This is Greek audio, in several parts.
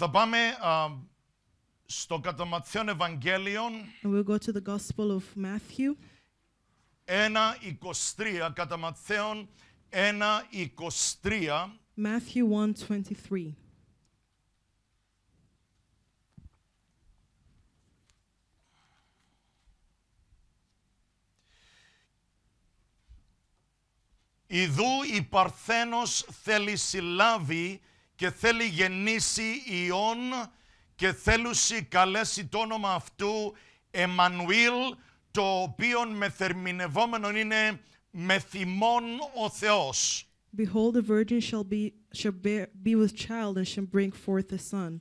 θα πάμε α, στο κατά Ματθαίον Ευαγγέλιον. And we'll go to the Gospel of Matthew, 1.23, κατά Ματθαίον 1.23, Matthew 1:23. Ιδού η Παρθένος θέλει συλλάβει και θέλει γεννήσει ιών και θέλουσι καλέσει το όνομα αυτού Εμμανουήλ, το οποίο μεθερμινευόμενον είναι μεθυμών ο Θεός. Behold, a virgin shall be shall bear, be with child and shall bring forth a son,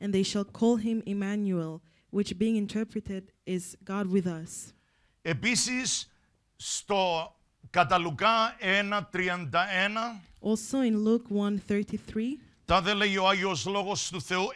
and they shall call him Emmanuel, which being interpreted is God with us. Επίσης, στο κατά Λουκά 1.31, Also in Luke 1:33, τα δε λέει ο Άγιος Λόγος του Θεού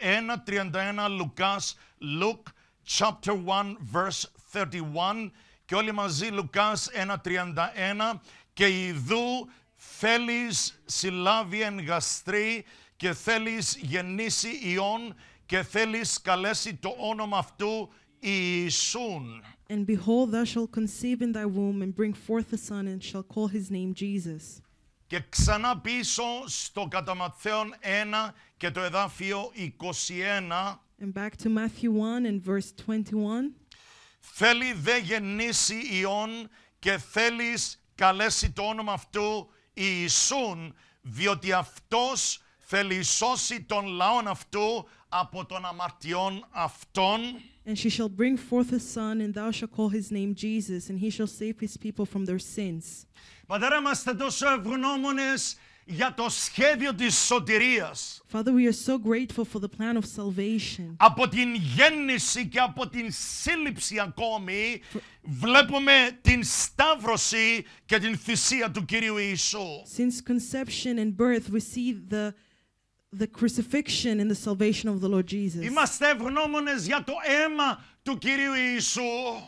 1.31 Λουκάς, Luke chapter 1 verse 31 και όλοι μαζί Λουκάς 1.31 και ιδού θέλεις συλλάβει εν γαστρή και θέλεις γεννήσει ιών και θέλεις καλέσει το όνομα αυτού Ιησούν. and behold, thou shalt conceive in thy womb and bring forth a son, and shall call his name Jesus. Και ξανά πίσω στο κατά Ματθαίον 1 και το εδάφιο 21 And back to Matthew 1 and verse 21. θέλει δε γεννήσει ιών και θέλεις καλέσει το όνομα αυτού Ιησούν, διότι αυτός θέλει σώσει τον λαόν αυτού από των αμαρτιών αυτών And she shall bring forth a son, and thou shalt call his name Jesus, and he shall save his people from their sins. Πατέρα, είμαστε τόσο ευγνώμονες για το σχέδιο της σωτηρίας. Father, we are so grateful for the plan of salvation. Από την γέννηση και από την σύλληψη ακόμη βλέπουμε την σταύρωση και την θυσία του Κυρίου Ιησού. Since conception and birth, we see the the crucifixion and the salvation of the Lord Jesus. Είμαστε ευγνώμονες για το αίμα του Κυρίου Ιησού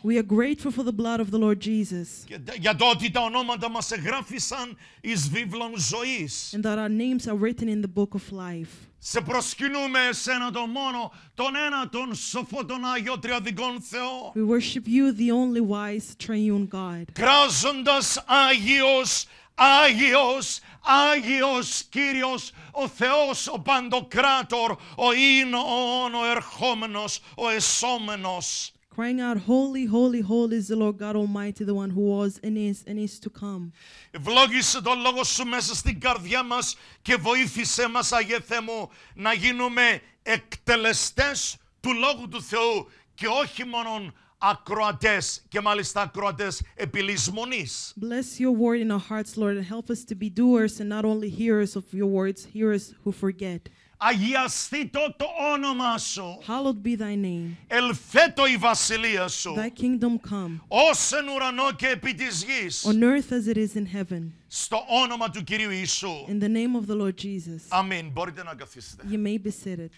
We are grateful for the blood of the Lord Jesus, και για το ότι τα ονόματα μας εγγράφησαν εις βίβλων ζωής. and that our names are written in the book of life. Σε προσκυνούμε εσένα τον μόνο, τον ένα, τον σοφό, τον Άγιο Τριαδικών Θεό. We worship you, the only wise triune God, κράζοντας Άγιος, Άγιος, Άγιος Κύριος, ο Θεός, ο Παντοκράτορ, ο Ίνων, ο Ερχόμενος, ο Εσόμενος. crying out, Holy, holy, holy is the Lord God Almighty, the one who was and is and is to come. Ευλόγησε τον Λόγο Σου μέσα στην καρδιά μας και βοήθησε μας, Αγιέ Θεέ μου, να γίνουμε εκτελεστές του Λόγου του Θεού και όχι μόνον ακροατές και μάλιστα ακροατές επιλυσμονής. Bless your word in our hearts, Lord, and help us to be doers and not only hearers of your words, hearers who forget. Αγιαστήτω το όνομα Σου. Hallowed be thy name. Ελθέτω η βασιλεία Σου. Thy kingdom come, ως εν ουρανό και επί της γης, on earth as it is in heaven. στο όνομα του Κυρίου Ιησού. In the name of the Lord Jesus. Αμήν. Μπορείτε να καθίσετε. You may be seated.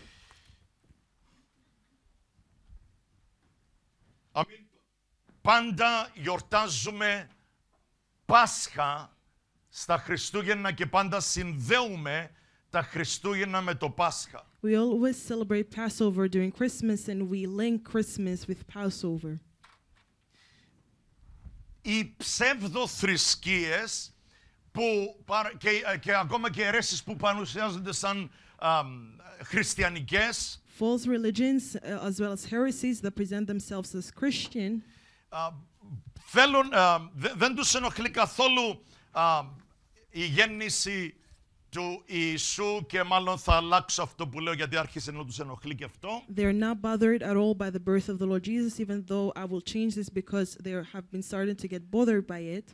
Αμήν. Πάντα γιορτάζουμε Πάσχα στα Χριστούγεννα και πάντα συνδέουμε τα Χριστούγεννα με το Πάσχα. We always celebrate Passover during Christmas and we link Christmas with Passover. Οι ψευδοθρησκείες που, παρα- και, και ακόμα και αιρέσεις που παρουσιάζονται σαν αμ, χριστιανικές False religions, uh, as well as heresies that present themselves as Christian, α, θέλουν, α, δε- δεν τους ενοχλεί καθόλου α, η γέννηση του Ιησού και μάλλον θα αλλάξω αυτό που λέω γιατί άρχισε να τους ενοχλεί και αυτό. they are not bothered at all by the birth of the Lord Jesus, even though I will change this because they are- have been starting to get bothered by it.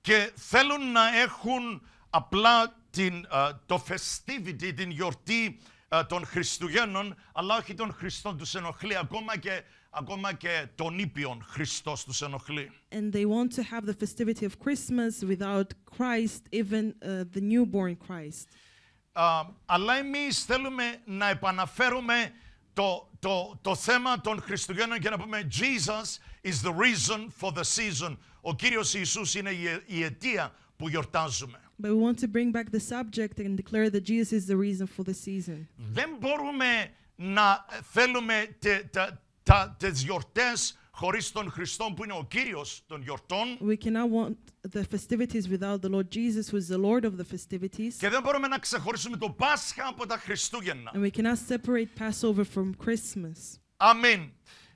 Και θέλουν να έχουν απλά την, α, το festivity, την γιορτή α, των Χριστουγέννων, αλλά όχι των Χριστών τους ενοχλεί, ακόμα και, ακόμα και τον ήπιον Χριστός τους ενοχλεί. And they want to have the festivity of Christmas without Christ, even uh, the newborn Christ. Α, αλλά εμείς θέλουμε να επαναφέρουμε το, το, το θέμα των Χριστουγέννων και να πούμε Jesus is the reason for the season. Ο Κύριος Ιησούς είναι η, ε- η αιτία που γιορτάζουμε. But we want to bring back the subject and declare that Jesus is the reason for the season. Δεν μπορούμε να θέλουμε τε, τα, τα, τις γιορτές χωρίς τον Χριστό που είναι ο Κύριος των γιορτών We cannot want the festivities without the Lord Jesus, who is the Lord of the festivities. και δεν μπορούμε να ξεχωρίσουμε το Πάσχα από τα Χριστούγεννα. And we cannot separate Passover from Christmas. Αμήν.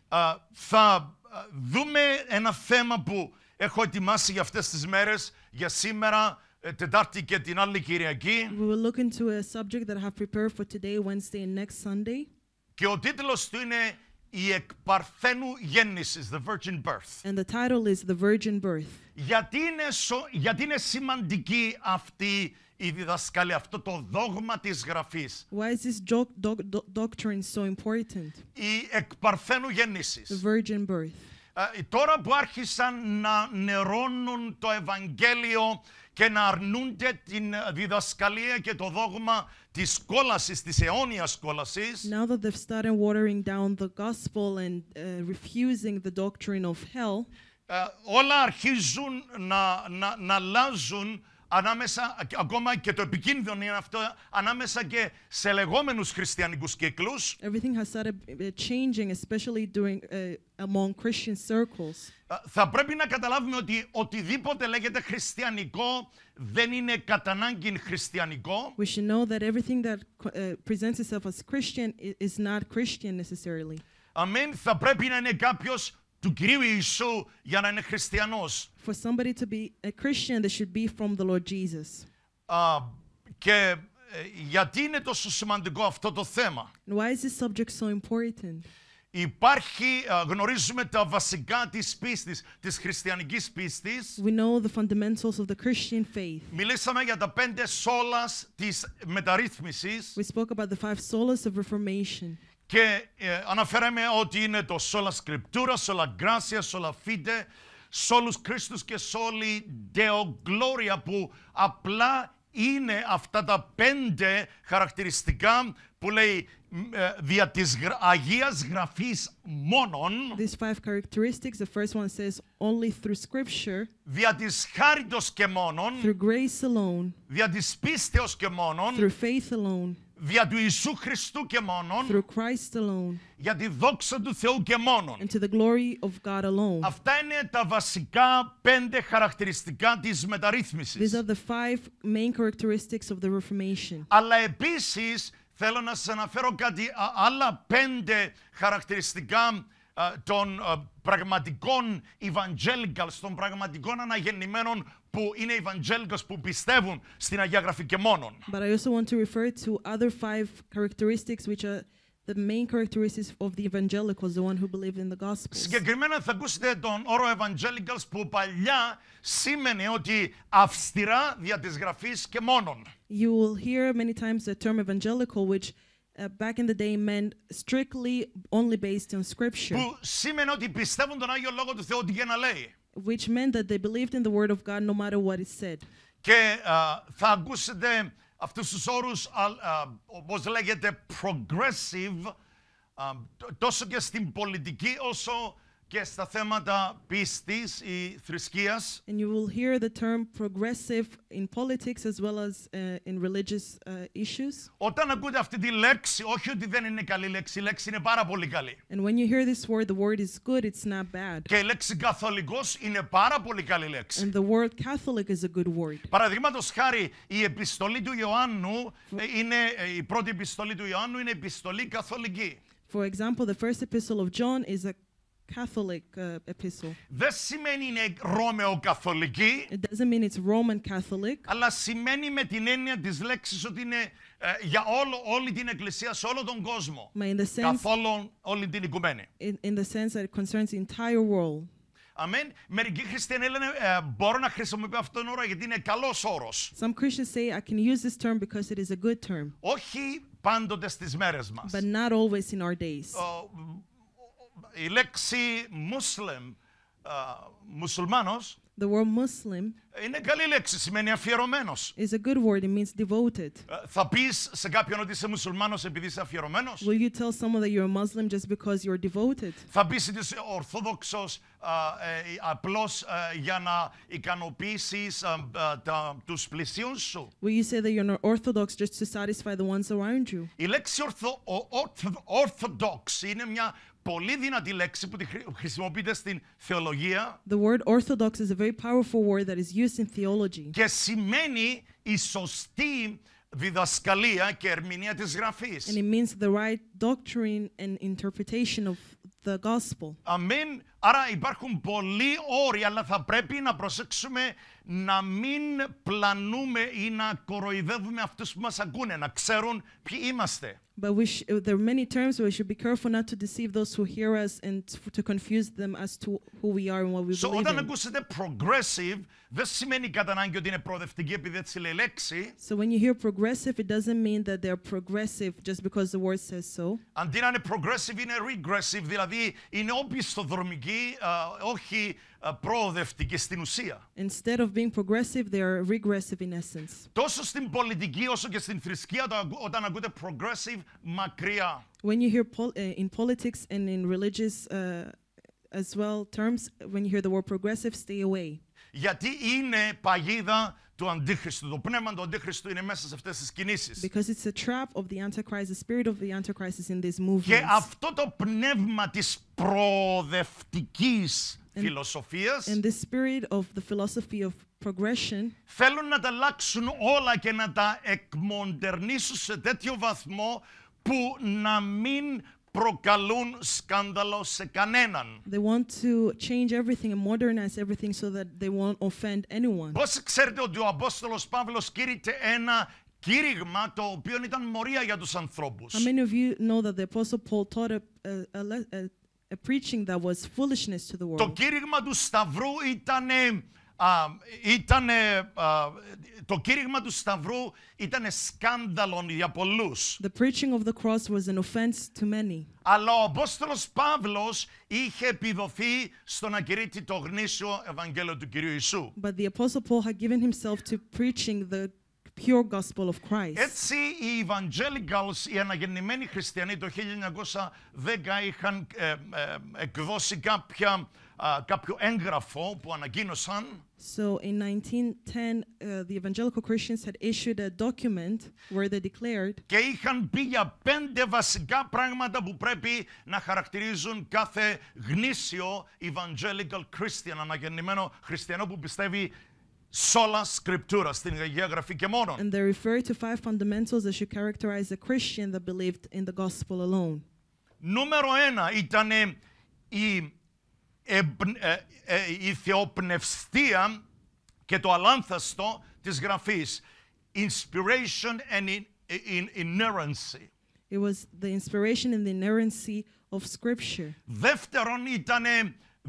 Α, θα α, δούμε ένα θέμα που έχω ετοιμάσει για αυτές τις μέρες, για σήμερα, ε, Τετάρτη και την άλλη Κυριακή. We will look into a subject that I have prepared for today, Wednesday, and next Sunday. Και ο τίτλος του είναι «Η εκπαρθένου γέννησης», «The Virgin Birth». And the title is The Virgin Birth. Γιατί είναι, σο- γιατί είναι σημαντική αυτή η διδασκαλία, αυτό το δόγμα της Γραφής; Why is this jo- doc- do- doctrine so important? Η εκπαρθένου The γέννησης. virgin birth. Ε, τώρα που άρχισαν να νερώνουν το Ευαγγέλιο και να αρνούνται την ε, διδασκαλία και το δόγμα της κόλασης, της αιώνιας κόλασης, Now that they've started watering down the gospel and uh, refusing the doctrine of hell, ε, όλα αρχίζουν να, να, να αλλάζουν ανάμεσα, και ακόμα και το επικίνδυνο είναι αυτό, ανάμεσα και σε λεγόμενους χριστιανικούς κύκλους, everything has started uh, changing, especially during uh, among Christian circles. Ε, θα πρέπει να καταλάβουμε ότι οτιδήποτε λέγεται χριστιανικό δεν είναι κατά ανάγκη χριστιανικό. We should know that everything that uh, presents itself as Christian i- is not Christian necessarily. Αμήν. Θα πρέπει να είναι κάποιος του Κυρίου Ιησού για να είναι χριστιανός. For somebody to be a Christian, they should be from the Lord Jesus. Α, και ε, γιατί είναι τόσο σημαντικό αυτό το θέμα; And why is this subject so important? Υπάρχει, α, γνωρίζουμε τα βασικά της πίστης, της χριστιανικής πίστης. We know the fundamentals of the Christian faith. Μιλήσαμε για τα πέντε σόλας της μεταρρύθμισης We spoke about the five solas of Reformation. Και ε, αναφέραμε ότι είναι το σόλα σκριπτούρα, σόλα γκράσια, σόλα φίτε, σόλους Κρίστους και σόλι Deo Gloria που απλά είναι αυτά τα πέντε χαρακτηριστικά που λέει μ, ε, δια της γρα- Αγίας Γραφής μόνον, These five characteristics, the first one says only through scripture, δια της χάριτος και μόνον, through grace alone, δια της πίστεως και μόνον, through faith alone, δια του Ιησού Χριστού και μόνον, through Christ alone, για τη δόξα του Θεού και μόνον. and to the glory of God alone. Αυτά είναι τα βασικά πέντε χαρακτηριστικά της These μεταρρύθμισης. are the five main characteristics of the Reformation. Αλλά επίσης θέλω να σας αναφέρω κάτι α, άλλα πέντε χαρακτηριστικά α, των α, πραγματικών evangelicals, των πραγματικών αναγεννημένων που είναι evangelicals που πιστεύουν στην Αγία Γραφή και μόνον. But I also want to refer to other five characteristics, which are the main characteristics of the evangelicals, the one who believe in the Gospels. Συγκεκριμένα θα ακούσετε τον όρο evangelicals που παλιά σήμαινε ότι αυστηρά δια της γραφής και μόνον. You will hear many times the term evangelical, which uh, back in the day meant strictly only based on scripture, Που σήμαινε ότι πιστεύουν τον Άγιο Λόγο του Θεού ό,τι και να λέει. which meant that they believed in the word of God no matter what it said. Και α, θα ακούσετε αυτούς τους όρους, α, α, όπως λέγεται, progressive, α, τ- τόσο και στην πολιτική όσο και στα θέματα πίστης ή θρησκείας. And you will hear the term progressive in politics as well as uh, in religious uh, issues. Όταν ακούτε αυτή τη λέξη, όχι ότι δεν είναι καλή λέξη, η λέξη είναι πάρα πολύ καλή. And when you hear this word, the word is good, it's not bad. Και η λέξη καθολικός είναι πάρα πολύ καλή λέξη. And the word Catholic is a good word. Παραδείγματος χάρη, η επιστολή του Ιωάννου ε, είναι, ε, η πρώτη επιστολή του Ιωάννου είναι επιστολή καθολική. For example, the first epistle of John is a Catholic uh, epistle. Δεν σημαίνει είναι Ρώμαιο καθολική, It doesn't mean it's Roman Catholic, αλλά σημαίνει με την έννοια της λέξης ότι είναι ε, για όλο, όλη την Εκκλησία, σε όλο τον κόσμο. but in the sense Καθόλου όλη την οικουμένη. in, in the sense that it concerns the entire world. Αμέν. Μερικοί χριστιανοί λένε ε, μπορώ να χρησιμοποιώ αυτόν τον όρο γιατί είναι καλός όρος. Some Christians say I can use this term because it is a good term, Όχι πάντοτε στις μέρες μας. but not always in our days. Ο- η λέξη Muslim, α, μουσουλμάνος, The word Muslim Είναι καλή λέξη, σημαίνει αφιερωμένος. is a good word. It means devoted. Ε, Θα πεις σε κάποιον ότι είσαι μουσουλμάνος επειδή είσαι αφιερωμένος; Will you tell someone that you're a Muslim just because you're devoted? Θα πεις ότι είσαι ορθόδοξος α, ε, απλώς ε, για να ικανοποιήσεις α, α, τα, τους πλησίους σου; Will you say that you're not Orthodox just to satisfy the ones around you? Η λέξη ορθο, ο- ορθο- orthodox είναι μια πολύ δυνατή λέξη που τη χρη- χρησιμοποιείται στην θεολογία The word Orthodox is a very powerful word that is used in theology. και σημαίνει η σωστή διδασκαλία και ερμηνεία της And γραφής. it means the right doctrine and interpretation of the gospel. Αμήν. Άρα υπάρχουν πολλοί όροι, αλλά θα πρέπει να προσέξουμε να μην πλανούμε ή να κοροϊδεύουμε αυτούς που μας ακούνε, να ξέρουν ποιοι είμαστε. But we sh- there are many terms where we should be careful not to deceive those who hear us and t- to confuse them as to who we are and what we So, believe όταν in. ακούσετε progressive, δεν σημαίνει κατά ανάγκη ότι είναι προοδευτική επειδή έτσι λέει η λέξη. So when you hear progressive, it doesn't mean that they're progressive just because the word says so. Αντί να είναι progressive, είναι regressive, δηλαδή είναι οπισθοδρομική, α, όχι α, προοδευτική στην ουσία. Instead of being progressive, they are regressive in essence. Τόσο στην πολιτική όσο και στην θρησκεία, όταν ακού- όταν ακούτε progressive, μακριά. When you hear pol- uh, in politics and in religious uh, as well terms, when you hear the word progressive, stay away. Γιατί είναι παγίδα του Αντίχριστου. Το πνεύμα του Αντίχριστου είναι μέσα σε αυτές τις κινήσεις. Because it's a trap of the Antichrist. The spirit of the Antichrist is in these Και movements. αυτό το πνεύμα της προοδευτικής φιλοσοφίας And this spirit of the philosophy of progression, θέλουν να τα αλλάξουν όλα και να τα εκμοντερνήσουν σε τέτοιο βαθμό που να μην προκαλούν σκάνδαλο σε κανέναν. they want to change everything and modernize everything so that they won't offend anyone. Πώς ξέρετε ότι ο Απόστολος Παύλος κήρυτε ένα κήρυγμα το οποίο ήταν μορία για τους ανθρώπους. How many of you know that the Apostle Paul taught a, a, a, le- a, a preaching that was foolishness to the Το world? κήρυγμα του Σταυρού ήταν ήτανε, α, το κήρυγμα του Σταυρού ήταν σκάνδαλο για πολλούς. The preaching of the cross was an offense to many. Αλλά ο Απόστολος Παύλος είχε επιδοθεί στο να κηρύττει το γνήσιο Ευαγγέλιο του Κυρίου Ιησού. But the Apostle Paul had given himself to preaching the pure gospel of Christ. Έτσι οι Evangelicals, οι αναγεννημένοι χριστιανοί το 1910 είχαν ε, ε, εκδώσει κάποια, α, κάποιο έγγραφο που ανακοίνωσαν So in 1910, uh, the evangelical Christians had issued a document where they declared και είχαν πει για πέντε βασικά πράγματα που πρέπει να χαρακτηρίζουν κάθε γνήσιο evangelical Christian, αναγεννημένο χριστιανό που πιστεύει σ' όλα σκριπτούρα, στην Αγία Γραφή και μόνο. And they refer to five fundamentals that should characterize a Christian that believed in the gospel alone. Νούμερο ένα ήταν η, εμπν- ε, ε, η θεοπνευστία και το αλάνθαστο της Γραφής. Inspiration and in, in, inerrancy. It was the inspiration and the inerrancy of Scripture. Δεύτερον ήταν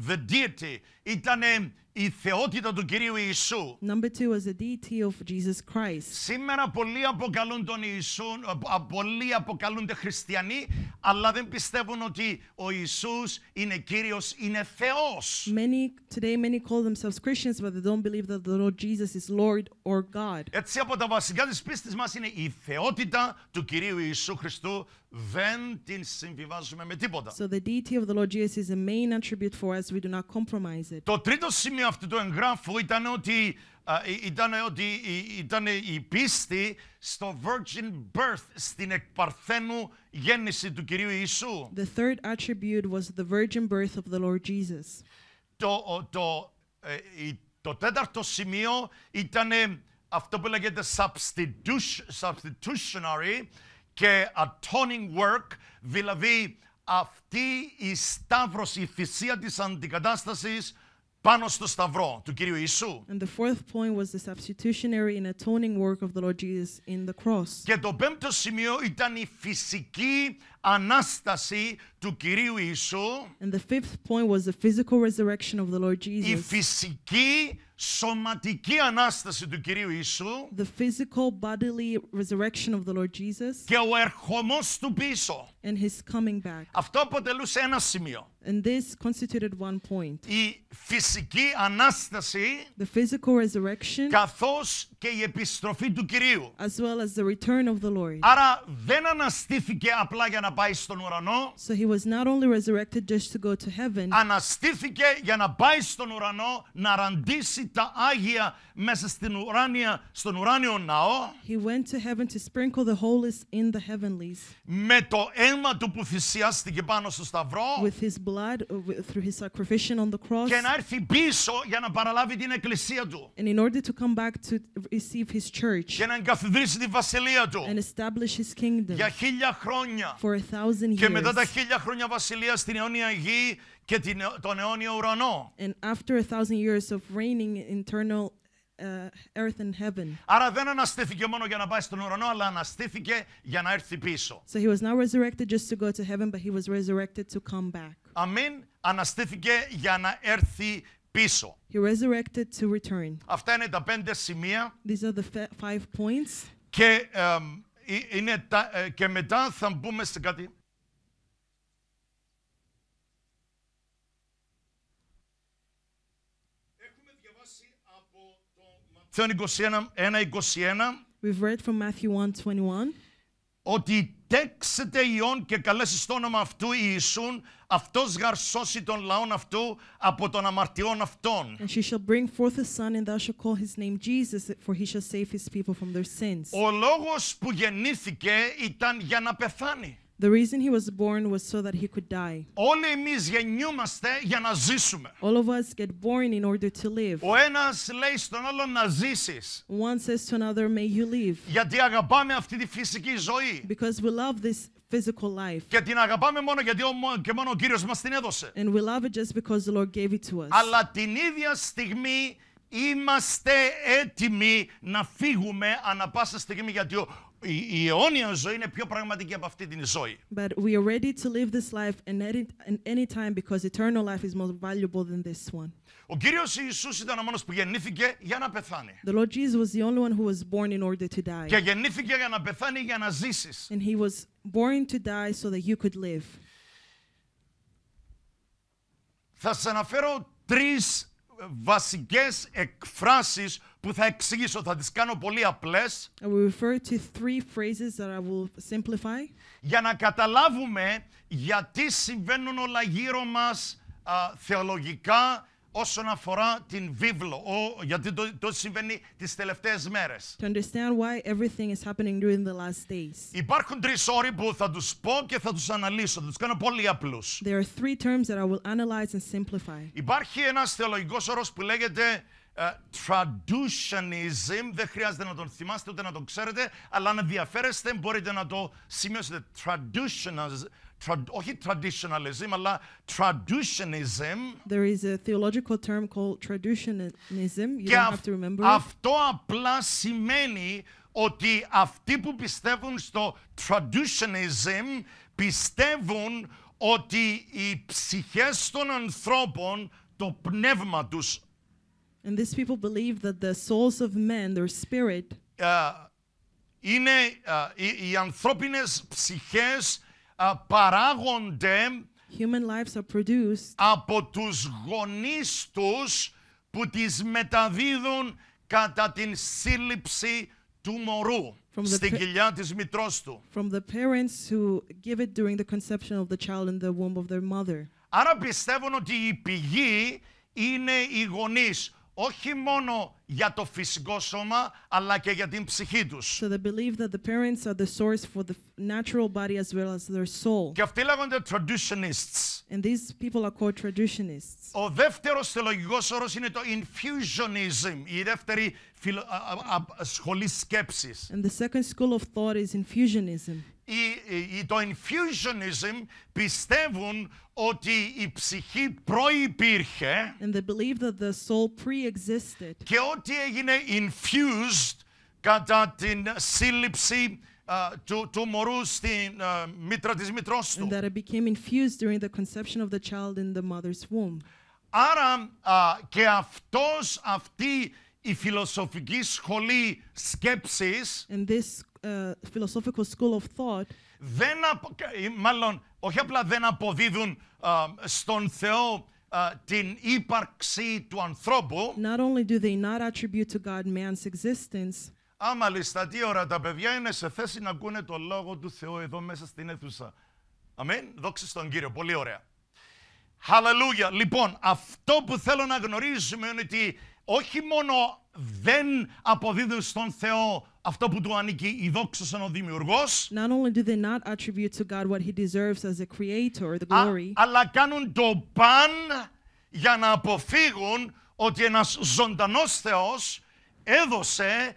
the deity, ήταν η θεότητα του Κυρίου Ιησού. Number two was the deity of Jesus Christ. Σήμερα πολλοί αποκαλούν τον Ιησού, α, πολλοί αποκαλούνται χριστιανοί, αλλά δεν πιστεύουν ότι ο Ιησούς είναι Κύριος, είναι Θεός. Many today, many call themselves Christians, but they don't believe that the Lord Jesus is Lord or God. Έτσι από τα βασικά της πίστης μας είναι η θεότητα του Κυρίου Ιησού Χριστού, δεν την συμβιβάζουμε με τίποτα. So the deity of the Lord Jesus is a main attribute for us. We do not compromise it. Το τρίτο σημείο αυτού του εγγράφου ήταν ότι, α, ε, ήταν ότι ε, ήταν η πίστη στο virgin birth, στην εκπαρθένου γέννηση του Κυρίου Ιησού. The third attribute was the virgin birth of the Lord Jesus. Το, ο- το, ε, η- το τέταρτο σημείο ήταν αυτό που λέγεται substitution- substitutionary και atoning work, δηλαδή αυτή η σταύρωση, η θυσία της αντικατάστασης πάνω στο σταυρό του Κυρίου Ιησού. And the fourth point was the substitutionary and atoning work of the Lord Jesus in the cross. Και το πέμπτο σημείο ήταν η φυσική Ανάσταση του Κυρίου Ιησού, And the fifth point was the physical resurrection of the Lord η Jesus. φυσική σωματική Ανάσταση του Κυρίου Ιησού the physical bodily resurrection of the Lord Jesus, και ο ερχομός του πίσω. and his coming back. Αυτό αποτελούσε ένα σημείο. And this constituted one point. Η φυσική Ανάσταση The physical resurrection καθώς και η επιστροφή του Κυρίου. as well as the return of the Lord. Άρα δεν αναστήθηκε απλά για να πάει στον ουρανό, So he was not only resurrected just to go to heaven, αναστήθηκε για να πάει στον ουρανό να ραντίσει τα Άγια μέσα στην ουράνια, στον ουράνιο ναό he went to heaven to sprinkle the holies in the heavenlies με το αίμα του που θυσιάστηκε πάνω στο σταυρό with his blood uh, wi- through his sacrifice on the cross. και να έρθει πίσω για να παραλάβει την εκκλησία του And in order to come back to receive his church και να εγκαθιδρύσει τη βασιλεία του and establish his kingdom για χίλια χρόνια for a thousand και μετά years. τα χίλια χρόνια βασιλεία στην αιώνια γη και την, τον αιώνιο ουρανό. And after a thousand years of reigning in eternal uh, earth and heaven. Άρα δεν αναστήθηκε μόνο για να πάει στον ουρανό, αλλά αναστήθηκε για να έρθει πίσω. So he was not resurrected just to go to heaven, but he was resurrected to come back. Αμήν. Αναστήθηκε για να έρθει πίσω. He resurrected to return. Αυτά είναι τα πέντε σημεία These are the fa- five points. και, εμ, ε, είναι τα, ε, και μετά θα μπούμε σε κάτι. Έχουμε διαβάσει από το Ματθαίον 21, 1-21 We've read from Matthew 1:21 ότι τέξετε ιών και καλέσεις το όνομα αυτού Ιησούν, αυτός γαρ σώσει τον λαόν αυτού από των αμαρτιών αυτών. And she shall bring forth a son, and thou shalt call his name Jesus, for he shall save his people from their sins. Ο λόγος που γεννήθηκε ήταν για να πεθάνει. The reason he was born was so that he could die. Όλοι εμείς γεννιούμαστε για να ζήσουμε. All of us get born in order to live. Ο ένας λέει στον άλλον να ζήσεις, One says to another, May you live, γιατί αγαπάμε αυτή τη φυσική ζωή. because we love this physical life. Και την αγαπάμε μόνο γιατί ο- και μόνο ο Κύριος μας την έδωσε. And we love it just because the Lord gave it to us. Αλλά την ίδια στιγμή είμαστε έτοιμοι να φύγουμε ανα πάσα στιγμή γιατί ο- η, η αιώνια ζωή είναι πιο πραγματική από αυτή την ζωή. But we are ready to live this life and any, and any time because eternal life is more valuable than this one. Ο Κύριος Ιησούς ήταν ο μόνος που γεννήθηκε για να πεθάνει. The Lord Jesus was the only one who was born in order to die. Και γεννήθηκε για να πεθάνει για να ζήσεις. And he was born to die so that you could live. Θα σας αναφέρω τρεις βασικές εκφράσεις που θα εξηγήσω. Θα τις κάνω πολύ απλές I will refer to three phrases that I will simplify για να καταλάβουμε γιατί συμβαίνουν όλα γύρω μας α, θεολογικά όσον αφορά την βίβλο, ο, γιατί το, το συμβαίνει τις τελευταίες μέρες. to understand why everything is happening during the last days. Υπάρχουν τρεις όροι που θα τους πω και θα τους αναλύσω, θα τους κάνω πολύ απλούς. There are three terms that I will analyze and simplify. Υπάρχει ένας θεολογικός όρος που λέγεται ε, traducianism, δεν χρειάζεται να τον θυμάστε ούτε να τον ξέρετε, αλλά αν ενδιαφέρεστε μπορείτε να το σημειώσετε. Traducianism, tra- όχι traditionalism, αλλά traducianism. There is a theological term called traditionalism. You Και don't αυ- have to remember it. αυτό απλά σημαίνει ότι αυτοί που πιστεύουν στο traducianism πιστεύουν ότι οι ψυχές των ανθρώπων, το πνεύμα τους, And these people believe that the souls of men, their spirit, ε, είναι ε, οι, οι ανθρώπινες ψυχές ε, παράγονται human lives are produced από τους γονείς τους που τις μεταδίδουν κατά την σύλληψη του μωρού From the στην pe- κοιλιά της μητρός του. from the parents who give it during the conception of the child in the womb of their mother. Άρα πιστεύουν ότι η πηγή είναι οι γονείς, όχι μόνο για το φυσικό σώμα, αλλά και για την ψυχή τους. So they believe that the parents are the source for the natural body as well as their soul. Και αυτοί λέγονται traditionists. And these people are called traditionists. Ο δεύτερος θεολογικός όρος είναι το infusionism, η δεύτερη φιλο- α- α- α- σχολή σκέψης. And the second school of thought is infusionism. Η- η- η- το infusionism πιστεύουν ότι η ψυχή προϋπήρχε And they believe that the soul pre existed και ότι έγινε infused κατά την σύλληψη α, του, του μωρού στην α, μήτρα της μητρός and του. that it became infused during the conception of the child in the mother's womb. Άρα α, και αυτός, αυτή η φιλοσοφική σχολή σκέψης And this uh, philosophical school of thought δεν απο- ή μάλλον όχι απλά δεν αποδίδουν α, στον Θεό α, την ύπαρξη του ανθρώπου. not only do they not attribute to God man's existence, Α, μάλιστα, τι ώρα τα παιδιά είναι σε θέση να ακούνε το Λόγο του Θεού εδώ μέσα στην αίθουσα. Αμήν, δόξα στον Κύριο, πολύ ωραία. Χαλαλούια. Λοιπόν, αυτό που θέλω να γνωρίζουμε είναι ότι όχι μόνο δεν αποδίδουν στον Θεό αυτό που του ανήκει η δόξα σαν ο Δημιουργός, not only do they not attribute to God what he deserves as a creator, the Α, glory, αλλά κάνουν το παν για να αποφύγουν ότι ένας ζωντανός Θεός έδωσε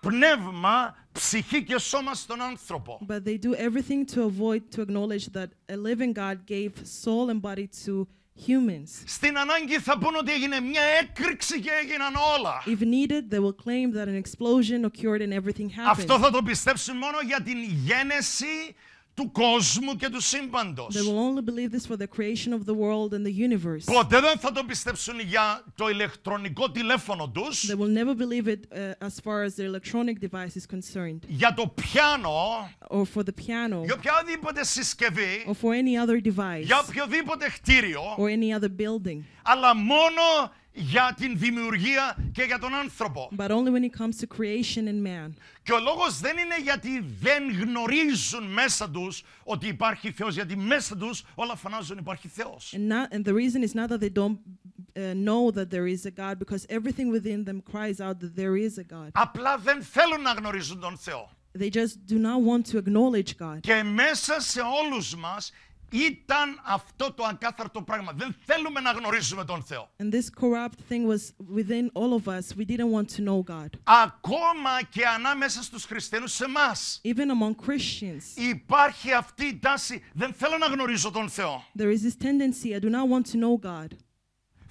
πνεύμα, ψυχή και σώμα στον άνθρωπο. but they do everything to avoid to acknowledge that a living God gave soul and body to humans. Στην ανάγκη θα πούν ότι έγινε μια έκρηξη και έγιναν όλα. If needed, they will claim that an explosion occurred and everything Αυτό happened. θα το πιστέψουν μόνο για την γένεση του κόσμου και του σύμπαντος. They will only believe this for the creation of the world and the universe. Ποτέ δεν θα το πιστέψουν για το ηλεκτρονικό τηλέφωνο τους, They will never believe it uh, as far as their electronic device is concerned, για το πιάνο, or for the piano, για οποιαδήποτε συσκευή, or for any other device, για οποιοδήποτε κτίριο, or any other building, αλλά μόνο για την δημιουργία και για τον άνθρωπο. but only when it comes to creation and man. Και ο λόγος δεν είναι γιατί δεν γνωρίζουν μέσα τους ότι υπάρχει Θεός, γιατί μέσα τους όλα φανάζουν υπάρχει Θεός. And not and the reason is not that they don't uh, know that there is a God, because everything within them cries out that there is a God. Απλά δεν θέλουν να γνωρίζουν τον Θεό. They just do not want to acknowledge God. Και μέσα σε όλους μας ήταν αυτό το ακάθαρτο πράγμα. Δεν θέλουμε να γνωρίζουμε τον Θεό. And this corrupt thing was within all of us. We didn't want to know God. Ακόμα και ανάμεσα στους χριστιανούς σε εμάς. Even among Christians, Υπάρχει αυτή η τάση. Δεν θέλω να γνωρίζω τον Θεό. there is this tendency I do not want to know God.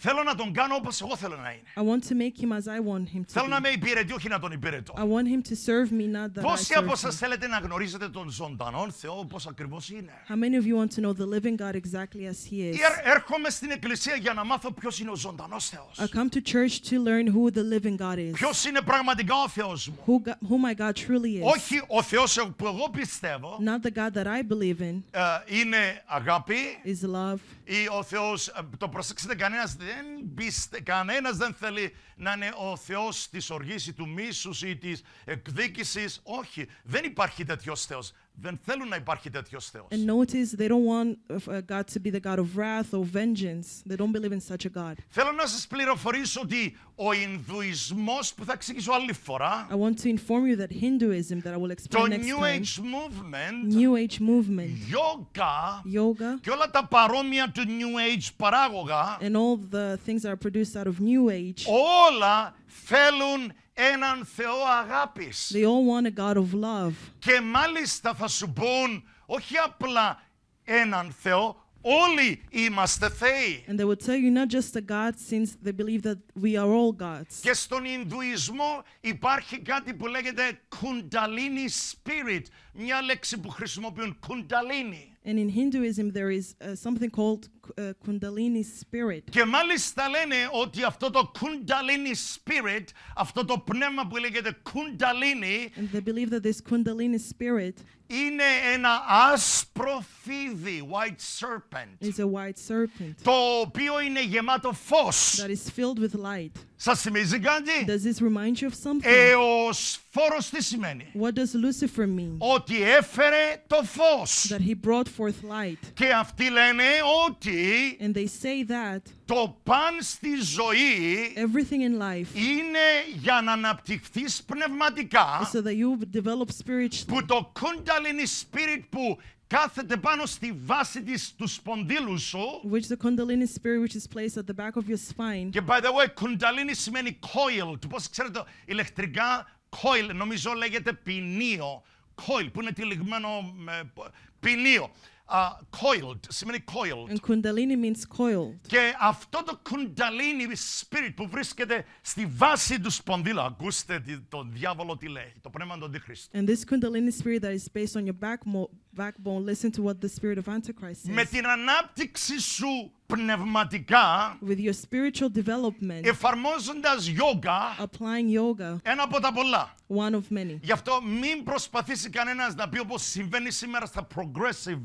Θέλω να τον κάνω όπως εγώ θέλω να είναι. I want to make him as I want him to Θέλω να be. με υπηρετεί, όχι να τον υπηρετώ. I want him to serve me, not that I Πόσοι από serve εσάς him. θέλετε να γνωρίζετε τον ζωντανόν Θεό όπως ακριβώς είναι; How many of you want to know the living God exactly as he is? Έρ- Έρχομαι στην εκκλησία για να μάθω ποιος είναι ο ζωντανός Θεός. I come to church to learn who the living God is, Ποιος είναι πραγματικά ο Θεός μου. who, God, who my God truly is. Όχι ο Θεός που εγώ πιστεύω Not the God that I believe in ε, είναι αγάπη is love. Ή ο Θεός, ε, το προσέξτε κανένας δεν, πιστε, κανένας δεν θέλει να είναι ο Θεός της οργής ή του μίσους ή της εκδίκησης. Όχι, δεν υπάρχει τέτοιος Θεός. Δεν θέλουν να υπάρχει τέτοιος Θεός. And notice they don't want uh, God to be the God of wrath or vengeance. They don't believe in such a God. Θέλω να σας πληροφορήσω ότι ο Ινδουισμός που θα εξηγήσω άλλη φορά, I want to inform you that Hinduism, that I will το explain next New time, Age Movement, New Age movement, yoga yoga, και όλα τα παρόμοια του New Age παράγωγα, and all the things that are produced out of New Age, όλα θέλουν έναν Θεό αγάπης. they all want a God of love. Και μάλιστα θα σου πούν όχι απλά έναν Θεό, όλοι είμαστε Θεοί. And they will tell you not just a God, since they believe that we are all gods. Και στον Ινδουισμό υπάρχει κάτι που λέγεται Kundalini Spirit, μια λέξη που χρησιμοποιούν Kundalini. And in Hinduism, there is uh, something called uh, Kundalini spirit. Και μάλιστα λένε ότι αυτό το Kundalini Spirit, αυτό το πνεύμα που λέγεται Kundalini, And they believe that this Kundalini spirit είναι ένα άσπρο φίδι, white serpent, is a white serpent το οποίο είναι γεμάτο φως. that is filled with light. Σας θυμίζει κάτι? Does this remind you of something? Εος φόρος τι σημαίνει? What does Lucifer mean? Ότι έφερε το φως. That he brought forth light. Και αυτοί λένε ότι and they say that το παν στη ζωή everything in life είναι για να αναπτυχθείς πνευματικά so that you develop spiritually. που το κούνταλινι spirit που κάθεται πάνω στη βάση της τους σπονδύλου σου which the kundalini spirit which is placed at the back of your spine και by the way kundalini σημαίνει coil του πώς ξέρετε ηλεκτρικά coil νομίζω λέγεται ποινίο coil που είναι τυλιγμένο με ποινίο Α, coiled σημαίνει coiled and Kundalini means coiled. Και αυτό το Kundalini spirit που βρίσκεται στη βάση του σπονδύλου, ακούστε τι- τον διάβολο τι λέει, το πνεύμα του Αντιχρίστου. And this Kundalini spirit that is based on your back mo- backbone, listen to what the spirit of Antichrist Με says. την ανάπτυξη σου πνευματικά, with your spiritual development, εφαρμόζοντας γιόγκα, applying yoga, ένα από τα πολλά. one of many. Γι' αυτό μην προσπαθήσει κανένας να πει όπως συμβαίνει σήμερα στα progressive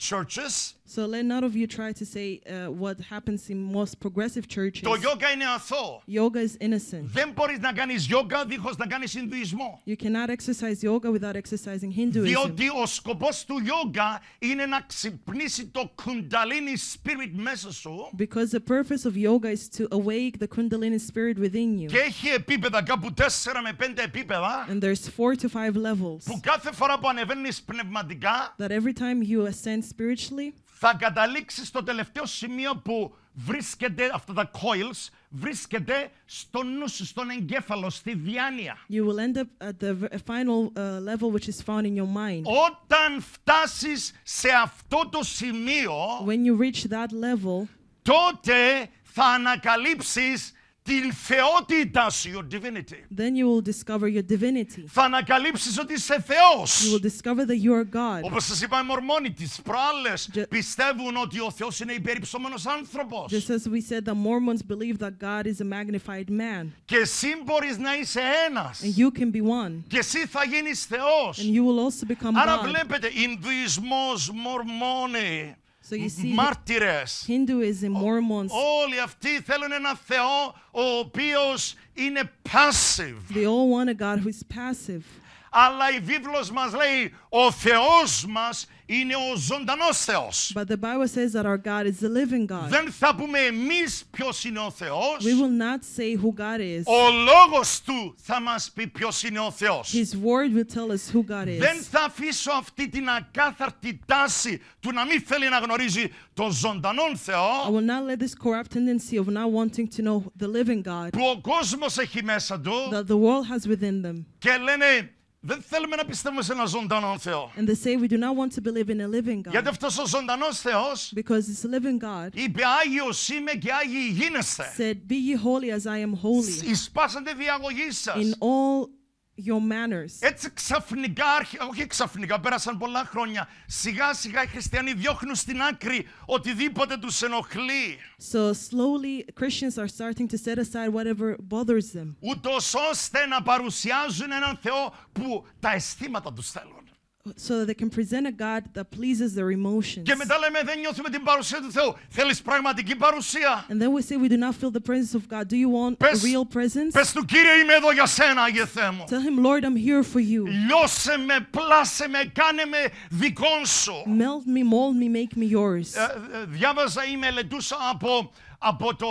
churches. So let none of you try to say uh, what happens in most progressive churches. Το γιόγκα είναι αθώο. Yoga is innocent. Δεν μπορείς να κάνεις γιόγκα δίχως να κάνεις Ινδουισμό. You cannot exercise yoga without exercising Hinduism. Διότι ο σκοπός του γιόγκα είναι να ξυπνήσει το κουνταλίνι spirit μέσα σου Because the purpose of yoga is to awake the Kundalini spirit within you. και έχει επίπεδα, κάπου 4 με 5 επίπεδα And there's four to five levels. που κάθε φορά που ανεβαίνεις πνευματικά That every time you ascend spiritually, Θα καταλήξεις στο τελευταίο σημείο που βρίσκεται, αυτά τα coils, βρίσκεται στο νου σου, στον εγκέφαλο, στη διάνοια. you will end up at the v- final uh, level which is found in your mind. Όταν φτάσεις σε αυτό το σημείο, When you reach that level, τότε θα ανακαλύψεις την θεότητά σου, your divinity. then you will discover your divinity. Θα ανακαλύψεις ότι είσαι You Θεός. will discover that you are God. Όπως σας είπα οι Μορμόνοι τις προάλλες Ju- πιστεύουν ότι ο Θεός είναι υπερυψωμένος άνθρωπος. Just as we said, the Mormons believe that God is a magnified man, Και εσύ μπορείς να είσαι ένας. and you can be one, Και εσύ θα γίνεις Θεός. and you will also become Άρα God. βλέπετε, Ινδουισμός, Μορμόνοι, So you see, μάρτυρες, Hinduism, Mormons, όλοι αυτοί θέλουν ένα Θεό ο οποίος είναι passive. they all want a God who is passive. Αλλά η βίβλος μας λέει, ο Θεός μας είναι ο ζωντανός Θεός. But the Bible says that our God is the living God. Δεν θα πούμε εμείς ποιος είναι ο Θεός. We will not say who God is. Ο λόγος Του θα μας πει ποιος είναι ο Θεός. His word will tell us who God Δεν is. θα αφήσω αυτή την ακάθαρτη τάση του να μην θέλει να γνωρίζει τον ζωντανόν I Θεό will not let this corrupt tendency of not wanting to know the living God που ο κόσμος έχει μέσα του that the world has within them. και λένε δεν θέλουμε να πιστεύουμε σε έναν ζωντανόν Θεό. And they say we do not want to believe in a living Γιατί God αυτός ο ζωντανός Θεός because it's a living God είπε Άγιος είμαι και Άγιοι γίνεστε. said, Be ye holy as I am holy Εις πάσαντε διαγωγή σας. in all your manners. Έτσι ξαφνικά, άρχι- όχι ξαφνικά, πέρασαν πολλά χρόνια. Σιγά σιγά οι χριστιανοί διώχνουν στην άκρη οτιδήποτε τους ενοχλεί. So slowly, Christians are starting to set aside whatever bothers them Ούτως ώστε να παρουσιάζουν έναν Θεό που τα αισθήματα τους θέλουν. so that they can present a God that pleases their emotions. Και μετά λέμε δεν νιώθουμε την παρουσία του Θεού. Θέλεις πραγματική παρουσία. And then we say we do not feel the presence of God. Do you want Πες- a real presence? Πες του Κύριε είμαι εδώ για σένα Άγιε Θεέ μου. Tell him, Lord, I'm here for you. Λιώσε με, πλάσε με, κάνε με δικών σου. Melt me, mold me, make me yours. Ε, ε, διάβαζα ή μελετούσα από, Από το,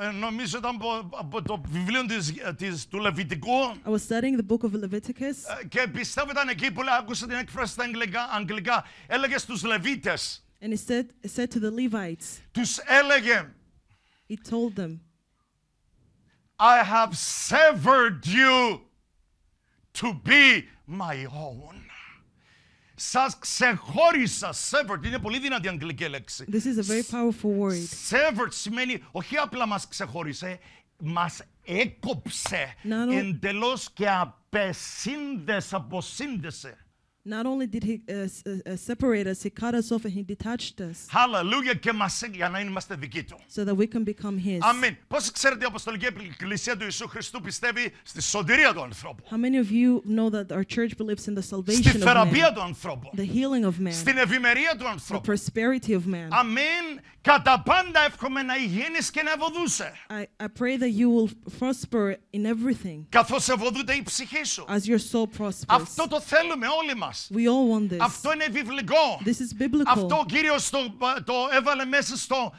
ε, ε, νομίζω ήταν από, από το βιβλίο της, ε, της, του Λεβιτικού I was studying the book of Leviticus, ε, και πιστεύω ήταν εκεί που λέει, άκουσα την έκφραση στα αγγλικά, αγγλικά έλεγε στους Λεβίτες, and he said, he said to the Levites, τους έλεγε he told them, I have severed you to be my own. Σας ξεχώρισα, severed, είναι πολύ δυνατή αγγλική λέξη. this is a very powerful word. Severed σημαίνει όχι απλά μας ξεχώρισε, μας έκοψε Να ρω- εντελώς και απεσύνδεσε, αποσύνδεσε. Not only did he uh, s- uh, uh, separate us, he cut us off and he detached us Hallelujah και μας έ- για να είμαστε δικοί του. so that we can become his. Αμήν. Πώς ξέρετε η Αποστολική Εκκλησία του Ιησού Χριστού πιστεύει στη σωτηρία του ανθρώπου, How many of you know that our church believes in the στη salvation of θεραπεία man, του ανθρώπου, the healing of man, στην ευημερία του the ανθρώπου. prosperity of man? Αμήν. Κατά πάντα εύχομαι να υγιένεις και να ευωδούσε. I, I pray that you will prosper in everything Καθώς ευωδούται η ψυχή σου. as your soul prospers. Αυτό το θέλουμε όλοι μας. We all want this. Αυτό είναι βιβλικό. This is biblical. Αυτό ο Κύριος το, το έβαλε μέσα στο, α, α,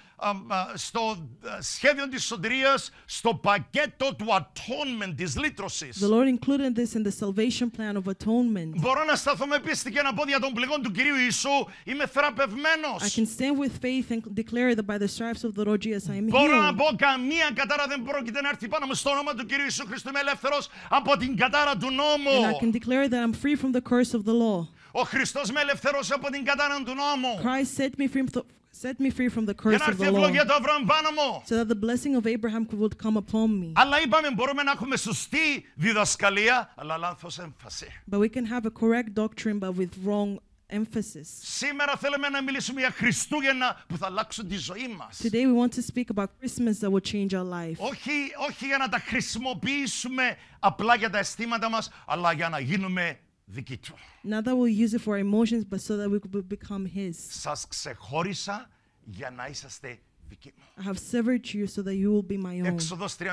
στο α, σχέδιο της σωτηρίας, στο πακέτο του atonement, της λύτρωσης. The Lord included this in the salvation plan of atonement. Μπορώ να σταθώ με πίστη και να πω δια των πληγών του Κυρίου Ιησού, είμαι I θεραπευμένος. can stand with faith and declare that by the stripes of the Lord Jesus I am Μπορώ να healed. πω καμία κατάρα δεν πρόκειται να έρθει πάνω μου στο όνομα του Κυρίου Ιησού Χριστού. Είμαι ελεύθερος από την κατάρα του And I νόμου. can declare that I'm free from the curse of the law. Ο Χριστός με ελευθερώσει από την κατάρα του νόμου. Christ set me free, th- set me free from the Για curse να of έρθει η the law ευλογία του Αβραάμ πάνω μου. so that the blessing of Abraham would come upon me. Αλλά είπαμε μπορούμε να έχουμε σωστή διδασκαλία, αλλά λάθος έμφαση. But we can have a correct doctrine but with wrong emphasis. Σήμερα θέλουμε να μιλήσουμε για Χριστούγεννα που θα αλλάξουν τη ζωή μας. Today we want to speak about Christmas that will change our life. Όχι, όχι για να τα χρησιμοποιήσουμε απλά για τα αισθήματα μας, αλλά για να γίνουμε δικοί του. Not that we'll use it for our emotions, but so that we could become His. Σας ξεχώρισα για να είσαστε δικοί μου. I have severed you so that you will be my own. Έξοδος 34-14.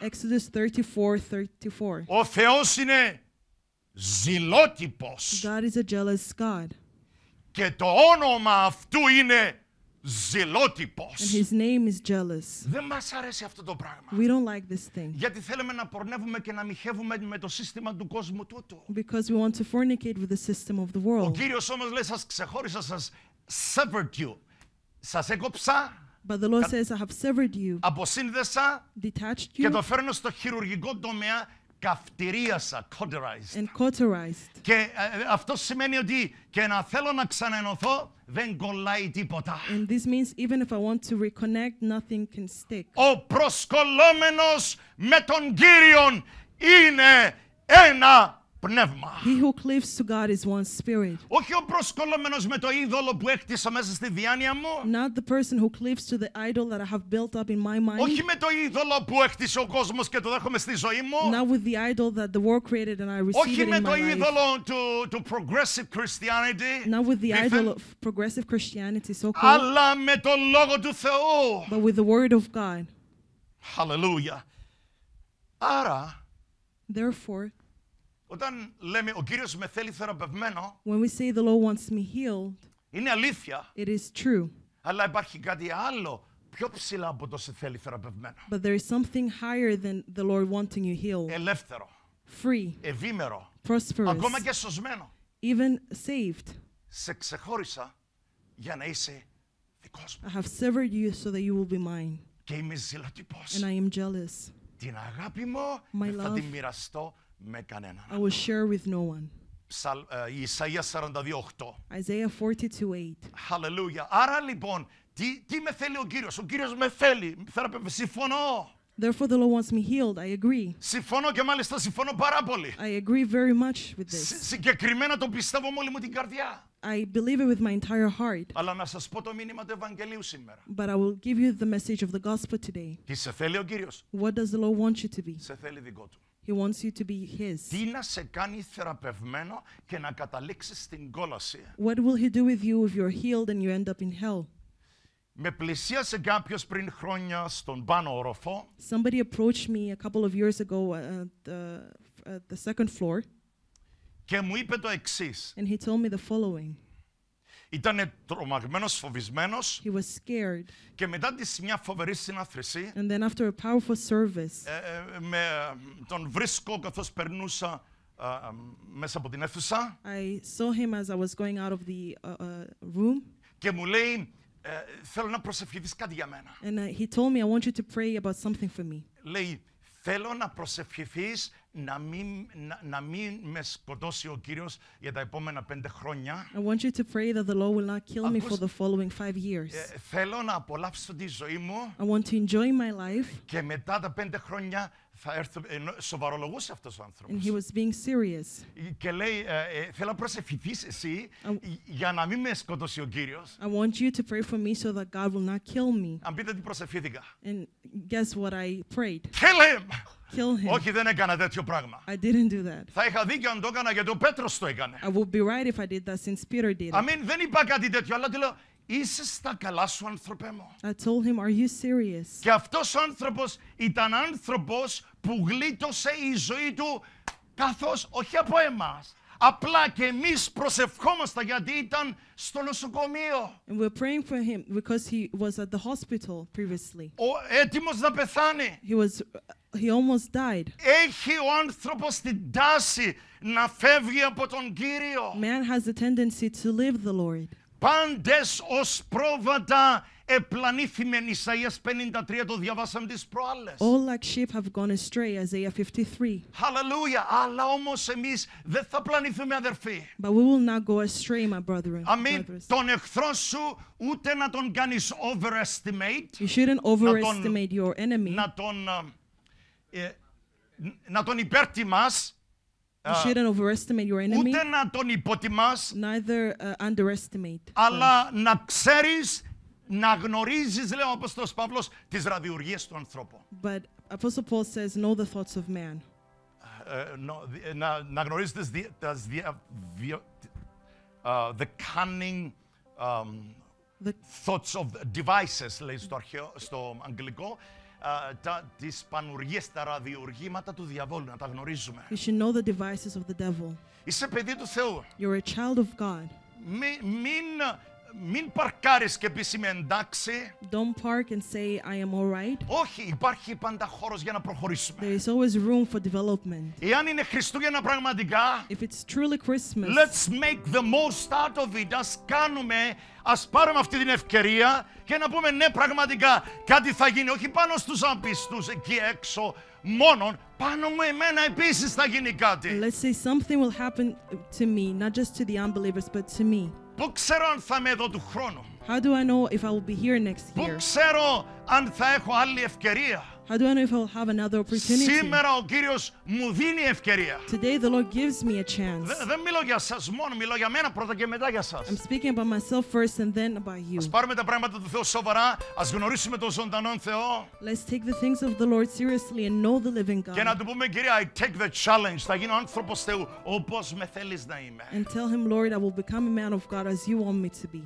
Exodus 34 34. Ο Θεός είναι ζηλότυπος God is a jealous God, και το όνομα αυτού είναι ζηλότυπος. and His name is jealous. Δεν μας αρέσει αυτό το πράγμα. We don't like this thing Γιατί θέλουμε να πορνεύουμε και να μοιχεύουμε με το σύστημα του κόσμου τούτου. because we want to fornicate with the system of the Ο world. Κύριος όμως λέει σας ξεχώρισα, σας severed you. Σας έκοψα, But the Lord says, I have severed you, αποσύνδεσα detached και you, το φέρνω στο χειρουργικό τομέα καυτηρίασα, cauterized. and cauterized. Και ε, αυτό σημαίνει ότι και να θέλω να ξαναενωθώ δεν κολλάει τίποτα. And this means even if I want to reconnect, nothing can stick. Ο προσκολόμενος με τον Κύριον είναι ένα πνεύμα. He who cleaves to God is one spirit. Όχι ο προσκολόμενος με το είδωλο που έκτισα μέσα στη διάνοια μου. Not the person who cleaves to the idol that I have built up in my mind. Όχι με το είδωλο που έκτισε ο κόσμος και το δέχομαι στη ζωή μου. Not with the idol that the world created and I receive Όχι it με in το my life. είδωλο του, του progressive Christianity. Not with the δήθεν, idol of progressive Christianity, so called, αλλά με το Λόγο του Θεού. but with the Word of God. Hallelujah. Άρα, Therefore, όταν λέμε ο Κύριος με θέλει θεραπευμένο, when we say the Lord wants me healed, είναι αλήθεια. it is true. Αλλά υπάρχει κάτι άλλο πιο ψηλά από το σε θέλει θεραπευμένο. But there is something higher than the Lord wanting you healed, Ελεύθερο, free, ευήμερο, prosperous, ακόμα και σωσμένο. even saved. Σε ξεχώρισα για να είσαι δικός μου. I have severed you so that you will be mine, Και είμαι ζηλοτυπός. and I am jealous. Την αγάπη μου My δεν θα love. την μοιραστώ με κανέναν. I will share with no one. Ψαλ, ε, Ισαΐας 42.8. Isaiah 42 8. Χαλελούια. Άρα λοιπόν, τι, τι με θέλει ο Κύριος. Ο Κύριος με θέλει. Θεραπεύει. Συμφωνώ. Therefore, the Lord wants me healed. I agree. Συμφωνώ και μάλιστα συμφωνώ πάρα πολύ. I agree very much with Συ- this. συγκεκριμένα το πιστεύω με όλη μου την καρδιά. I believe it with my entire heart. Αλλά να σας πω το μήνυμα του Ευαγγελίου σήμερα. But I will give you the message of the gospel today. Τι σε θέλει ο Κύριος. What does the Lord want you to be? Σε θέλει δικό του. He wants you to be His. Τι να σε κάνει θεραπευμένο και να καταλήξεις στην κόλαση. What will He do with you if you're healed and you end up in hell? Με πλησίασε κάποιος πριν χρόνια στον πάνω οροφό Somebody approached me a couple of years ago at the, at the second floor, και μου είπε το εξής. and he told me the following. Ήταν τρομαγμένος, φοβισμένος He was scared, και μετά της μια φοβερή συνάθρηση and then after a powerful service, ε, ε, με, τον βρίσκω καθώς περνούσα ε, ε, μέσα από την αίθουσα I saw him as I was going out of the uh, uh, room, και μου λέει ε, θέλω να προσευχηθείς κάτι για μένα. and uh, he told me, I want you to pray about something for me. Λέει θέλω να προσευχηθείς να μην, να, να μην με σκοτώσει ο Κύριος για τα επόμενα πέντε χρόνια. I want you to pray that the Lord will not kill me for Ακούς- the following five years. Ε, θέλω να απολαύσω τη ζωή μου I want to enjoy my life. και μετά τα πέντε χρόνια θα έρθω. Ενώ σοβαρολογούσε αυτός ο άνθρωπος. And he was being serious. Και λέει, ε, ε, θέλω να προσευχηθείς εσύ Α- για να μην με σκοτώσει ο Κύριος. I want you to pray for me so that God will not kill me. Αν πείτε τι προσευχήθηκα. And guess what I prayed? Kill him! Kill him. Όχι, δεν έκανα τέτοιο πράγμα. I didn't do that. Θα είχα δίκιο αν το έκανα γιατί ο Πέτρος το έκανε. I would be right if I did that since Peter did it. Αμήν, δεν είπα κάτι τέτοιο, αλλά του λέω, είσαι στα καλά σου άνθρωπε μου. I told him, Are you serious? Και αυτός ο άνθρωπος ήταν άνθρωπος που γλίτωσε η ζωή του καθώς, όχι από εμάς, απλά και εμείς προσευχόμασταν γιατί ήταν στο νοσοκομείο. And we're praying for him because he was at the hospital previously. Ο έτοιμος να πεθάνει. He was he almost died. Έχει ο άνθρωπος την τάση να φεύγει από τον Κύριο. Man has a tendency to leave the Lord. Πάντες ως πρόβατα επλανήθημεν Ισαΐας 53 το διαβάσαμε τις προάλλες. All like sheep have gone astray, Isaiah 53. Χαλαλούια. Αλλά όμως εμείς δεν θα πλανηθούμε αδερφοί. But we will not go astray, my brethren. Αμήν. brothers. Τον εχθρό σου ούτε να τον κάνεις overestimate, You shouldn't overestimate your enemy. να τον, ε, ε, να τον υπέρτιμας, You shouldn't overestimate your enemy, ούτε να τον υποτιμάς, neither uh, underestimate. them. αλλά να ξέρεις, να γνωρίζεις, λέει ο Απόστολος Παύλος, τις ραδιουργίες του ανθρώπου. But Apostle Paul says, Know the thoughts of man. Ε, νο- δι- να, να γνωρίζεις τις, δι- τις δια- βιο- uh, the cunning um, The, thoughts of devices, λέει στο, αρχαίο, στο αγγλικό, uh, τα, τις πανουργίες, τα ραδιουργήματα του διαβόλου, να τα γνωρίζουμε. you should know the devices of the devil. Είσαι παιδί του Θεού. You're a child of God. Μη- μην, μην παρκάρεις και πεις είμαι εντάξει. Don't park and say, I am all right. Όχι, υπάρχει πάντα χώρος για να προχωρήσουμε. There is always room for development. Εάν είναι Χριστούγεννα πραγματικά, If it's truly Christmas, let's make the most out of it. Ας κάνουμε, ας πάρουμε αυτή την ευκαιρία και να πούμε ναι πραγματικά κάτι θα γίνει. Όχι πάνω στους αμπιστούς εκεί έξω μόνον, πάνω μου εμένα επίσης θα γίνει κάτι. let's say something will happen to me, not just to the unbelievers, but to me. Πού ξέρω αν θα είμαι εδώ του χρόνου. How do I know if I will be here next Πού year? ξέρω αν θα έχω άλλη ευκαιρία. How do I know if I will have another opportunity? Σήμερα ο Κύριος μου δίνει ευκαιρία. Today, the Lord gives me a chance. Δε- δεν μιλώ για σας μόνο, μιλώ για μένα πρώτα και μετά για σας. I'm speaking about myself first and then about you. Ας πάρουμε τα πράγματα του Θεού σοβαρά, ας γνωρίσουμε τον ζωντανόν Θεό Let's take the things of the Lord seriously and know the living και να God του πούμε Κύριε, I take the challenge, θα γίνω άνθρωπος Θεού όπως με θέλεις να είμαι. and tell Him, Lord, I will become a man of God as you want me to be.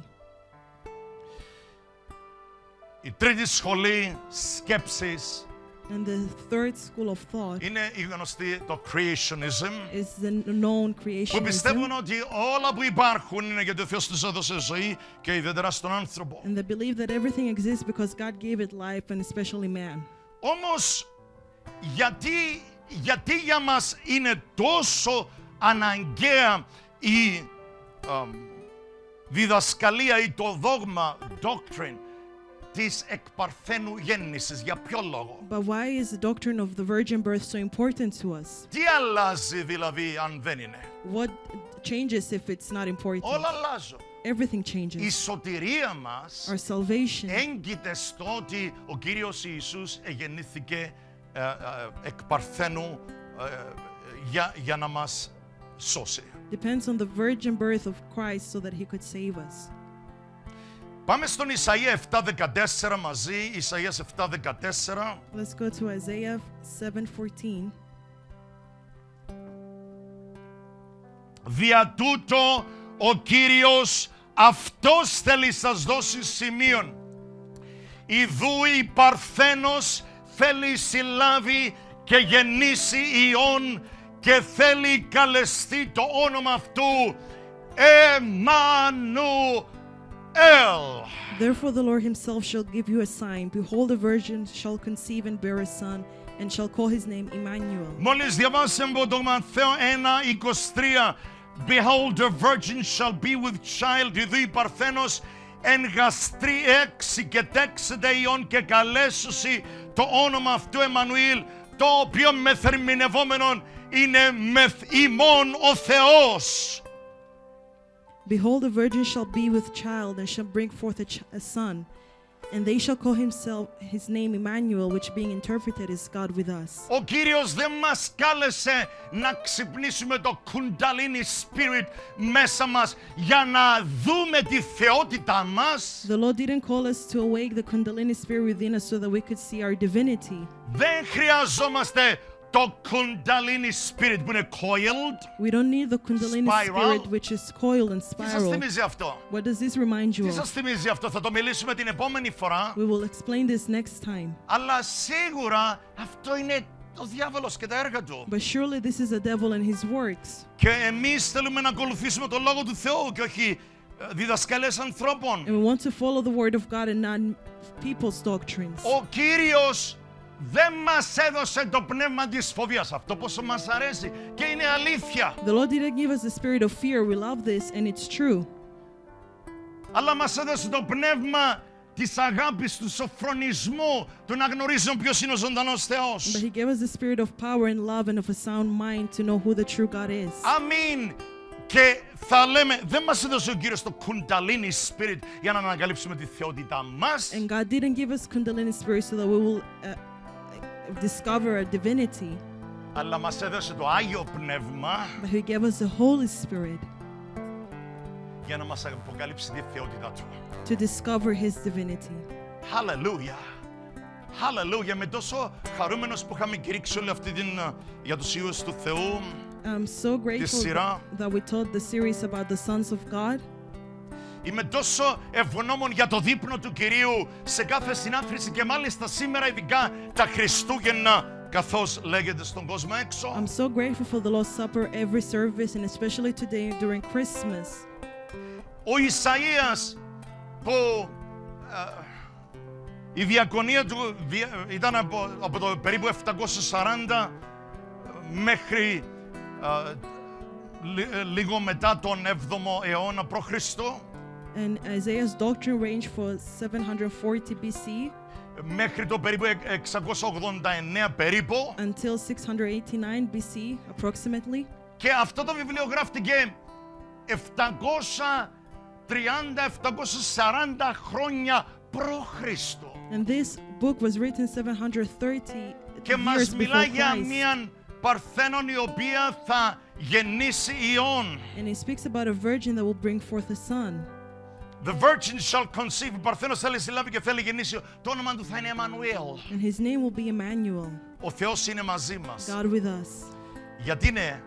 Η τρίτη σχολή σκέψης And the third school of thought είναι η γνωστή το creationism is the known που creationism. πιστεύουν ότι όλα που υπάρχουν είναι γιατί ο Θεός τους έδωσε ζωή και ιδιαίτερα στον άνθρωπο. And they believe that everything exists because God gave it life and especially man. Όμως γιατί, γιατί για μας είναι τόσο αναγκαία η αμ, διδασκαλία ή το δόγμα, doctrine, της εκπαρθένου γέννησης. Για ποιο λόγο. But why is the doctrine of the virgin birth so important to us? Τι αλλάζει δηλαδή αν δεν είναι. What changes if it's not important? Όλα αλλάζουν. Everything Η changes. σωτηρία μας Our salvation έγκυται στο ότι ο Κύριος Ιησούς γεννήθηκε ε, ε, εκ παρθένου ε, για, για να μας σώσει. depends on the virgin birth of Christ so that he could save us. Πάμε στον Ισαΐα 7.14 μαζί, Ισαΐας 7.14. Let's go to Isaiah 7:14. Δια τούτο ο Κύριος αυτός θέλει σας δώσει σημείων. Ιδού η Παρθένος θέλει συλλάβει και γεννήσει ιών και θέλει καλεστεί το όνομα αυτού Εμμανουέλ. Therefore the Lord himself shall give you a sign. Behold, a virgin shall conceive and bear a son, and shall call his name Emmanuel. Μόλις διαβάσαμε από το Μαθαίο 1.23 Behold, a virgin shall be with child, ιδού η Παρθένος εν γαστρή έξι και τέξεται ιών και καλέσουσι το όνομα αυτού Εμμανουήλ, το οποίο μεθερμινευόμενον είναι μεθ ημών ο Θεός. Behold, a virgin shall be with child, and shall bring forth a, ch- a son, and they shall call himself his name Emmanuel, which being interpreted is God with us. Ο Κύριος δεν μας κάλεσε να ξυπνήσουμε το κουνταλίνι spirit μέσα μας για να δούμε τη θεότητά μας. The Lord didn't call us to awake the Kundalini spirit within us so that we could see our divinity. Δεν χρειαζόμαστε το κουνταλίνι spirit που είναι coiled. We don't need the Kundalini Spiral. spirit, which is coiled and Τι σας spiral. θυμίζει αυτό. What does this remind you Τι of? σας θυμίζει αυτό. Θα το μιλήσουμε την επόμενη φορά. We will explain this next time. Αλλά σίγουρα αυτό είναι ο διάβολος και τα έργα του. But surely this is the devil and his works. Και εμείς θέλουμε να ακολουθήσουμε τον Λόγο του Θεού και όχι ε, διδασκαλές ανθρώπων. And we want to follow the word of God and not people's doctrines. Ο Κύριος Δεν μας έδωσε το πνεύμα της φοβίας. Αυτό πόσο μας αρέσει και είναι αλήθεια. The Lord didn't give us the spirit of fear. We love this and it's true. Αλλά μας έδωσε το πνεύμα της αγάπης, του σοφρονισμού, του να γνωρίζουμε ποιος είναι ο ζωντανός Θεός. But He gave us the spirit of power and love and of a sound mind to know who the true God is. Αμήν. Και θα λέμε, δεν μας έδωσε ο Κύριος το κουνταλίνι spirit για να ανακαλύψουμε τη θεότητά μας. And God didn't give us Kundalini spirit so that we will uh, discover our divinity. αλλά μας έδωσε το Άγιο Πνεύμα but He gave us the Holy Spirit για να μας αποκαλύψει τη θεότητά Του. to discover His divinity. Χαλελούια. Χαλελούια. Με τόσο χαρούμενος που είχαμε κηρύξει όλη αυτή την ε, για τους Υιούς του Θεού. I'm so grateful σειρά. that we taught the series about the sons of God. Είμαι τόσο ευγνώμων για το δείπνο του Κυρίου σε κάθε συνάθρηση και μάλιστα σήμερα ειδικά τα Χριστούγεννα καθώς λέγεται στον κόσμο έξω. I'm so grateful for the Lord's Supper every service and especially today during Christmas. Ο Ισαΐας που ε, η διακονία του δια- ήταν από, από το περίπου 740 μέχρι ε, λι- ε, λίγο μετά τον 7ο αιώνα π.Χ. And Isaiah's doctrine ranged for 740 BC μέχρι το περίπου 689 περίπου until 689 BC, approximately. και αυτό το βιβλίο γράφτηκε 730-740 χρόνια π.Χ. And this book was written 730 και years μας before μιλάει για Christ. μια παρθένον η οποία θα γεννήσει ιών. And it speaks about a virgin that will bring forth a son. The virgin shall conceive. Η παρθένος θέλει συλλάβει και θέλει γεννήσει. Το όνομα του θα είναι Εμμανουέλ. And his name will be Emmanuel, Ο Θεός είναι μαζί μας. God with us. Γιατί είναι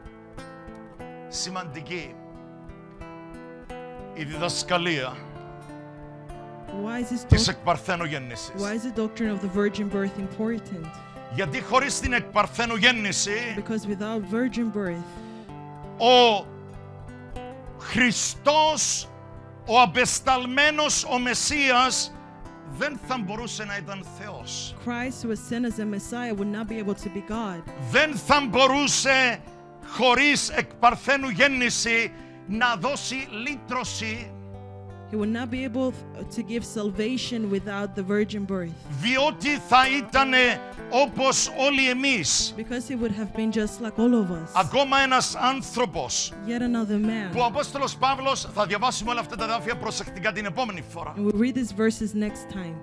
σημαντική η διδασκαλία Why is this της doc- εκπαρθένου γέννησης. why is the doctrine of the virgin birth important? Γιατί χωρίς την εκπαρθένου γέννηση Because without virgin birth, ο Χριστός, ο απεσταλμένος, ο Μεσσίας δεν θα μπορούσε να ήταν Θεός. Christ who was sent as a Messiah would not be able to be God. Δεν θα μπορούσε χωρίς εκπαρθένου γέννηση να δώσει λύτρωση He would not be able to give salvation without the virgin birth. διότι θα ήταν όπως όλοι εμείς. Because he would have been just like all of us. Ακόμα ένας άνθρωπος Yet another man. που ο Απόστολος Παύλος θα διαβάσουμε όλα αυτά τα δάφια προσεκτικά την επόμενη φορά. And we'll read these verses next time.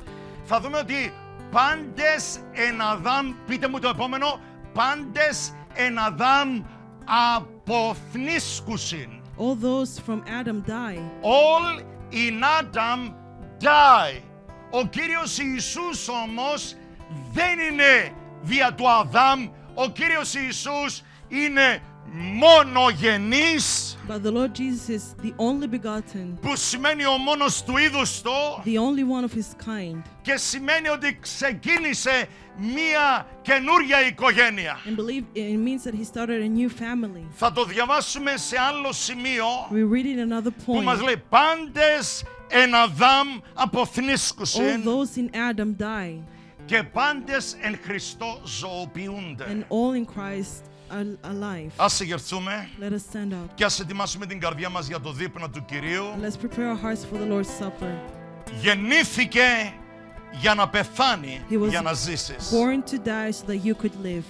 Θα δούμε ότι πάντες εν Αδάμ, πείτε μου το επόμενο, πάντες εν Αδάμ αποθνίσκουσιν. All those from Adam die. All in Adam die. Ο Κύριος Ιησούς όμως δεν είναι δια του Αδάμ. Ο Κύριος Ιησούς είναι μονογενής But the Lord Jesus is the only begotten, που σημαίνει ο μόνος του είδους του the only one of his kind. και σημαίνει ότι ξεκίνησε μία καινούρια οικογένεια. And believe it means that he started a new family. Θα το διαβάσουμε σε άλλο σημείο We read it another που μας point. λέει πάντες εν Αδάμ All αποθνίσκουσιν those in Adam die, και πάντες εν Χριστώ ζωοποιούνται. and all in Christ are alive. Ας εγερθούμε Let us stand up. και ας ετοιμάσουμε την καρδιά μας για το δείπνο του Κυρίου. Let's prepare our hearts for the Lord's Supper. Γεννήθηκε για να πεθάνει, He was για να ζήσεις. born to die so that you could live.